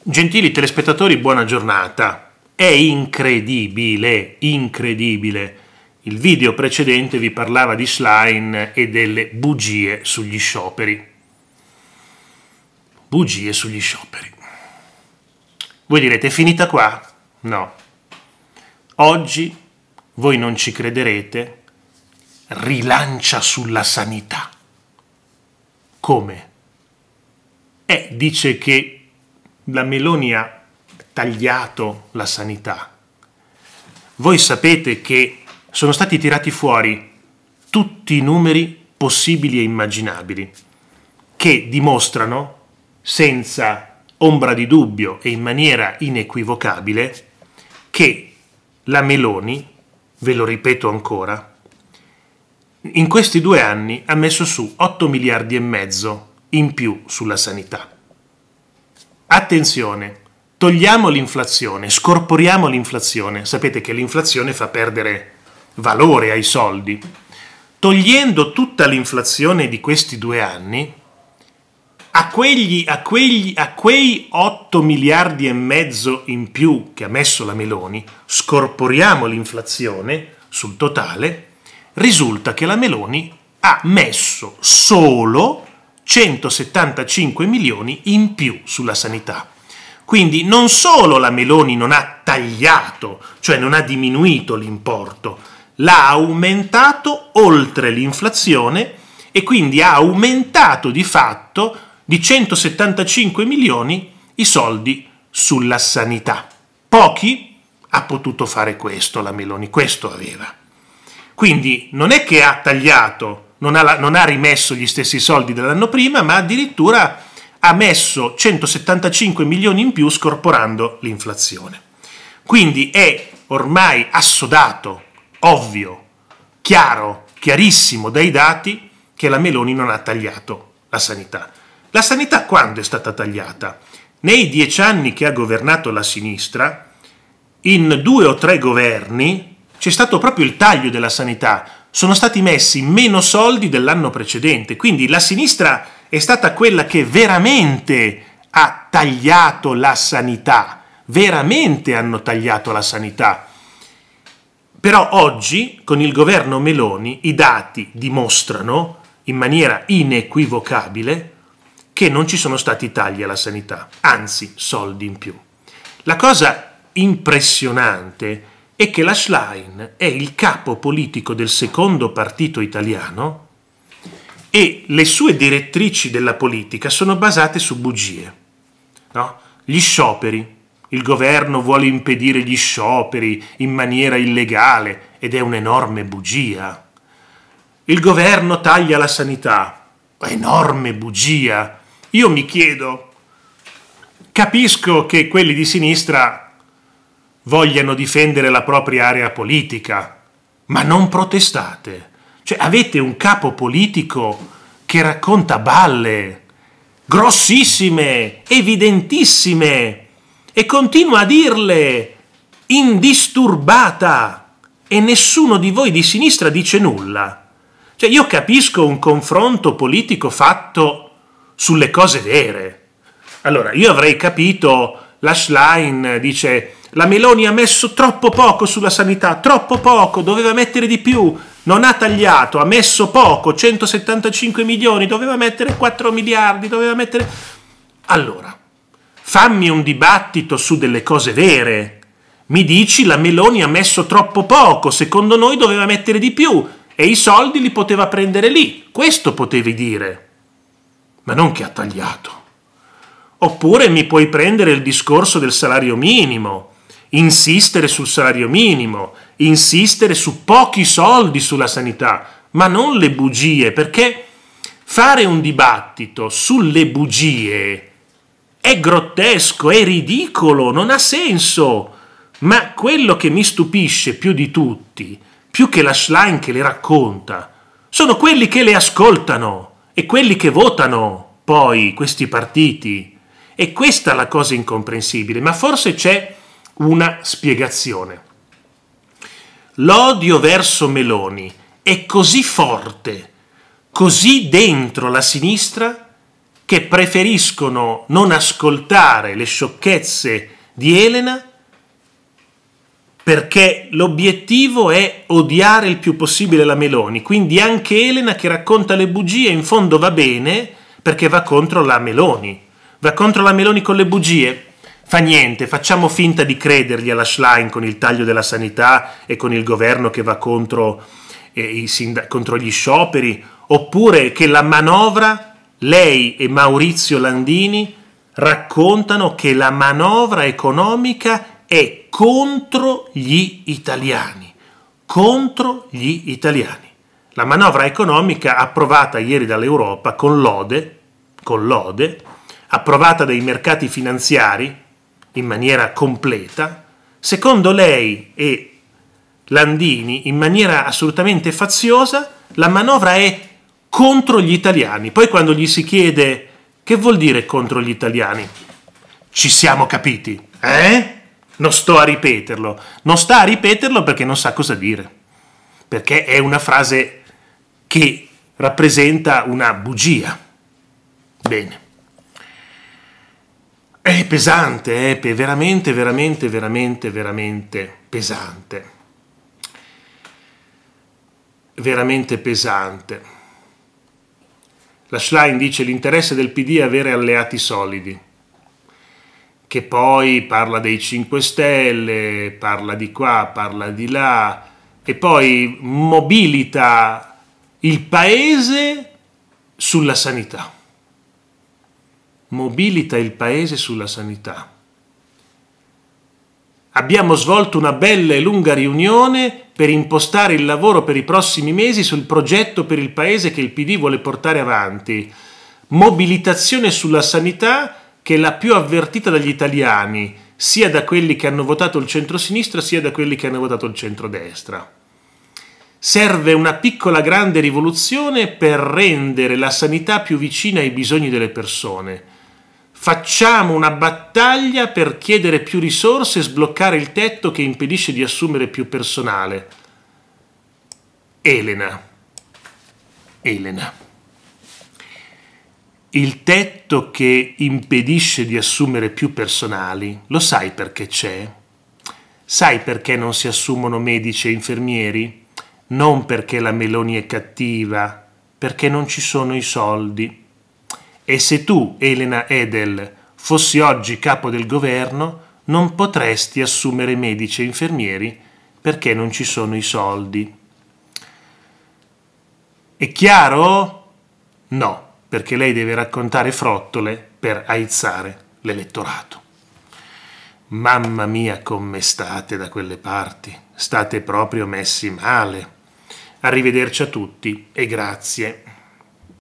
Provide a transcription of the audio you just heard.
Gentili telespettatori, buona giornata. È incredibile, incredibile. Il video precedente vi parlava di Schlein e delle bugie sugli scioperi. Bugie sugli scioperi. Voi direte, è finita qua? No. Oggi, voi non ci crederete, rilancia sulla sanità. Come? Eh, dice che la Meloni ha tagliato la sanità. Voi sapete che sono stati tirati fuori tutti i numeri possibili e immaginabili che dimostrano senza ombra di dubbio e in maniera inequivocabile che la Meloni, ve lo ripeto ancora, in questi due anni ha messo su 8 miliardi e mezzo in più sulla sanità. Attenzione, togliamo l'inflazione, scorporiamo l'inflazione. Sapete che l'inflazione fa perdere valore ai soldi. Togliendo tutta l'inflazione di questi due anni, a, quegli, a, quegli, a quei 8 miliardi e mezzo in più che ha messo la Meloni, scorporiamo l'inflazione sul totale, risulta che la Meloni ha messo solo 175 milioni in più sulla sanità. Quindi non solo la Meloni non ha tagliato, cioè non ha diminuito l'importo, l'ha aumentato oltre l'inflazione e quindi ha aumentato di fatto di 175 milioni i soldi sulla sanità. Pochi ha potuto fare questo la Meloni, questo aveva. Quindi non è che ha tagliato non ha, non ha rimesso gli stessi soldi dell'anno prima, ma addirittura ha messo 175 milioni in più scorporando l'inflazione. Quindi è ormai assodato, ovvio, chiaro, chiarissimo dai dati che la Meloni non ha tagliato la sanità. La sanità quando è stata tagliata? Nei dieci anni che ha governato la sinistra, in due o tre governi c'è stato proprio il taglio della sanità, sono stati messi meno soldi dell'anno precedente, quindi la sinistra è stata quella che veramente ha tagliato la sanità, veramente hanno tagliato la sanità. Però oggi, con il governo Meloni, i dati dimostrano in maniera inequivocabile che non ci sono stati tagli alla anzi soldi in più. La cosa impressionante è che la Schlein è il capo politico del secondo partito italiano e le sue direttrici della politica sono basate su bugie. No? Gli scioperi, il governo vuole impedire gli scioperi in maniera illegale ed è un'enorme bugia. Il governo taglia la sanità, enorme bugia. Io mi chiedo, capisco che quelli di sinistra vogliano difendere la propria area politica, ma non protestate. Cioè avete un capo politico che racconta balle grossissime, evidentissime e continua a dirle indisturbata e nessuno di voi di sinistra dice nulla. Cioè io capisco un confronto politico fatto sulle cose vere. Allora, io avrei capito, la Schlein dice la Meloni ha messo troppo poco sulla sanità, troppo poco, doveva mettere di più, non ha tagliato, ha messo poco, 175 milioni, doveva mettere 4 miliardi, doveva mettere... Allora, fammi un dibattito su delle cose vere. Mi dici la Meloni ha messo troppo poco, secondo noi doveva mettere di più e i soldi li poteva prendere lì. Questo potevi dire. Ma non che ha tagliato. Oppure mi puoi prendere il discorso del salario minimo insistere sul salario minimo, insistere su pochi soldi sulla sanità, ma non le bugie, perché fare un dibattito sulle bugie è grottesco, è ridicolo, non ha senso. Ma quello che mi stupisce più di tutti, più che la Schlein che le racconta, sono quelli che le ascoltano e quelli che votano poi questi partiti. E questa è la cosa incomprensibile, ma forse c'è una spiegazione. L'odio verso Meloni è così forte, così dentro la sinistra, che preferiscono non ascoltare le sciocchezze di Elena perché l'obiettivo è odiare il più possibile la Meloni. Quindi anche Elena che racconta le bugie in fondo va bene perché va contro la Meloni. Va contro la Meloni con le bugie? Fa niente, facciamo finta di credergli alla Schlein con il taglio della sanità e con il governo che va contro, eh, contro gli scioperi, oppure che la manovra, lei e Maurizio Landini raccontano che la manovra economica è contro gli italiani, contro gli italiani. La manovra economica approvata ieri dall'Europa con lode, con lode, approvata dai mercati finanziari in maniera completa, secondo lei e Landini in maniera assolutamente faziosa, la manovra è contro gli italiani. Poi quando gli si chiede che vuol dire contro gli italiani, ci siamo capiti, eh? Non sto a ripeterlo, non sta a ripeterlo perché non sa cosa dire, perché è una frase che rappresenta una bugia. Bene. È pesante, è veramente, veramente, veramente, veramente pesante. Veramente pesante. La Schlein dice l'interesse del PD è avere alleati solidi che poi parla dei 5 Stelle, parla di qua, parla di là e poi mobilita il paese sulla sanità. Mobilita il paese sulla sanità. Abbiamo svolto una bella e lunga riunione per impostare il lavoro per i prossimi mesi sul progetto per il paese che il PD vuole portare avanti. Mobilitazione sulla sanità che è la più avvertita dagli italiani, sia da quelli che hanno votato il centro-sinistra, sia da quelli che hanno votato il centro-destra. Serve una piccola grande rivoluzione per rendere la sanità più vicina ai bisogni delle persone. Facciamo una battaglia per chiedere più risorse e sbloccare il tetto che impedisce di assumere più personale. Elena. Elena il tetto che impedisce di assumere più personali, lo sai perché c'è? Sai perché non si assumono medici e infermieri? Non perché la Meloni è cattiva, perché non ci sono i soldi. E se tu, Elena Edel, fossi oggi capo del governo, non potresti assumere medici e infermieri perché non ci sono i soldi. È chiaro? No perché lei deve raccontare frottole per aizzare l'elettorato. Mamma mia come state da quelle parti, state proprio messi male. Arrivederci a tutti e grazie.